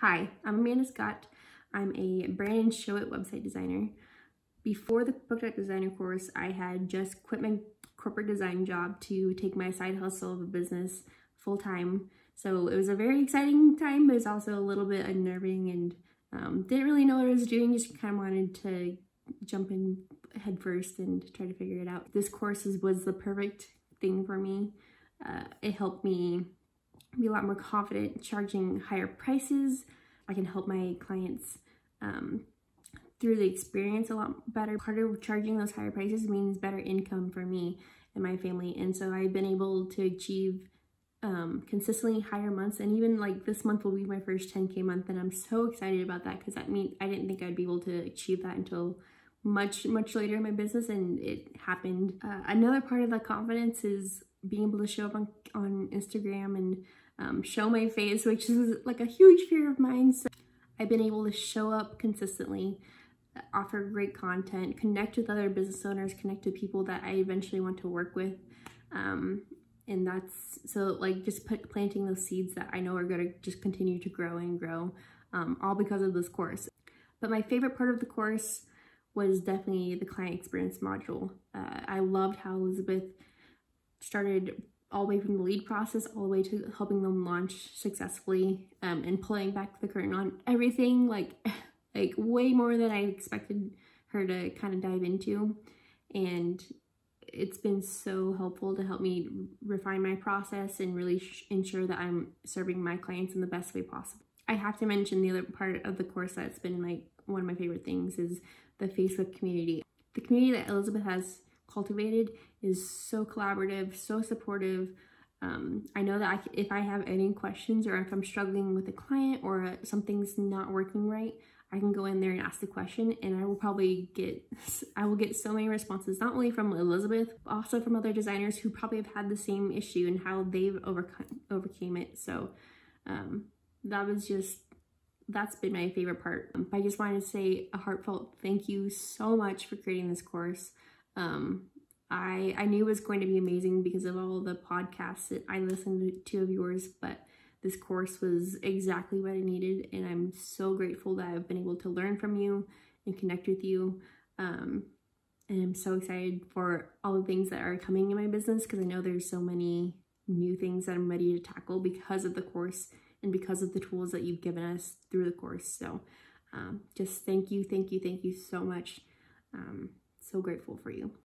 Hi, I'm Amanda Scott. I'm a brand and Showit website designer. Before the Book Designer course, I had just quit my corporate design job to take my side hustle of a business full time. So it was a very exciting time, but it was also a little bit unnerving and um, didn't really know what I was doing, just kind of wanted to jump in head first and try to figure it out. This course was the perfect thing for me. Uh, it helped me be a lot more confident charging higher prices. I can help my clients um, through the experience a lot better. Part of charging those higher prices means better income for me and my family. And so I've been able to achieve um, consistently higher months. And even like this month will be my first 10K month. And I'm so excited about that because that means I didn't think I'd be able to achieve that until much, much later in my business. And it happened. Uh, another part of that confidence is being able to show up on, on Instagram and um, show my face, which is like a huge fear of mine. So I've been able to show up consistently, offer great content, connect with other business owners, connect to people that I eventually want to work with. Um, and that's so like just put, planting those seeds that I know are going to just continue to grow and grow, um, all because of this course. But my favorite part of the course was definitely the client experience module. Uh, I loved how Elizabeth started all the way from the lead process all the way to helping them launch successfully um, and pulling back the curtain on everything like like way more than I expected her to kind of dive into and it's been so helpful to help me refine my process and really ensure that I'm serving my clients in the best way possible. I have to mention the other part of the course that's been like one of my favorite things is the Facebook community. The community that Elizabeth has cultivated is so collaborative, so supportive. Um, I know that I, if I have any questions or if I'm struggling with a client or something's not working right, I can go in there and ask the question and I will probably get, I will get so many responses, not only from Elizabeth, but also from other designers who probably have had the same issue and how they've overcome, overcame it. So um, that was just, that's been my favorite part. Um, I just wanted to say a heartfelt thank you so much for creating this course. Um, I, I knew it was going to be amazing because of all the podcasts that I listened to of yours, but this course was exactly what I needed. And I'm so grateful that I've been able to learn from you and connect with you. Um, and I'm so excited for all the things that are coming in my business because I know there's so many new things that I'm ready to tackle because of the course and because of the tools that you've given us through the course. So um, just thank you, thank you, thank you so much. Um, so grateful for you.